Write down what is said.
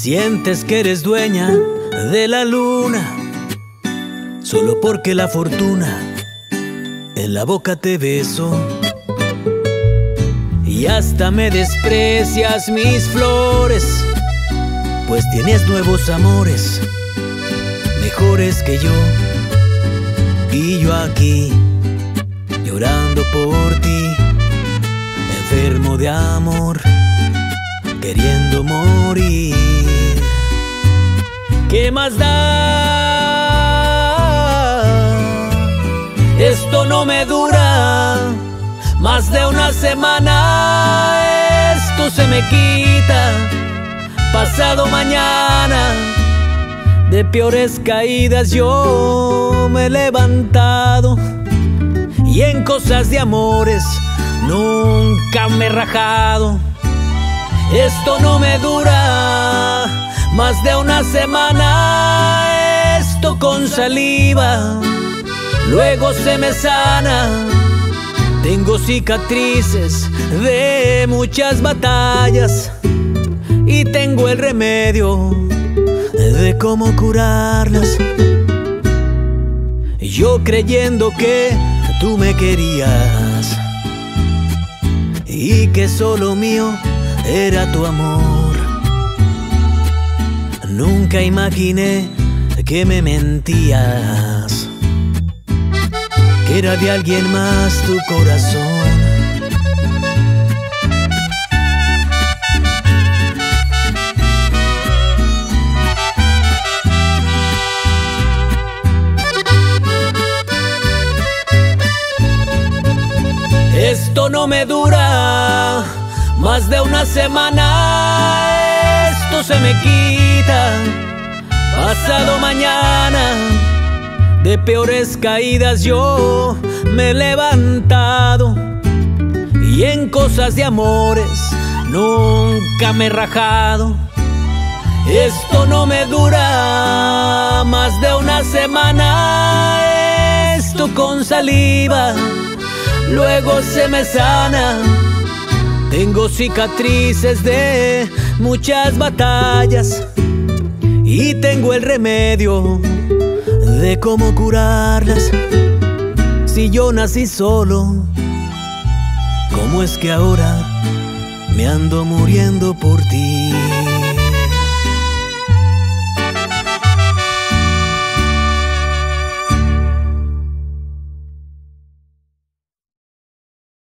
Sientes que eres dueña de la luna, solo porque la fortuna en la boca te beso. Y hasta me desprecias mis flores, pues tienes nuevos amores, mejores que yo. Y yo aquí, llorando por ti, enfermo de amor, queriendo morir. ¿Qué más da? Esto no me dura más de una semana. Esto se me quita pasado mañana. De peores caídas yo me he levantado y en cosas de amores nunca me he rajado. Esto no me dura más de una semana, esto con saliva, luego se me sana. Tengo cicatrices de muchas batallas y tengo el remedio de cómo curarlas. Yo creyendo que tú me querías y que solo mío era tu amor. Nunca imaginé que me mentías, que era de alguien más tu corazón. Esto no me dura más de una semana, esto se me quita. Pasado mañana, de peores caídas yo me he levantado. Y en cosas de amores nunca me he rajado. Esto no me dura más de una semana, esto con saliva, luego se me sana. Tengo cicatrices de muchas batallas y tengo el remedio de cómo curarlas. Si yo nací solo, ¿cómo es que ahora me ando muriendo por ti?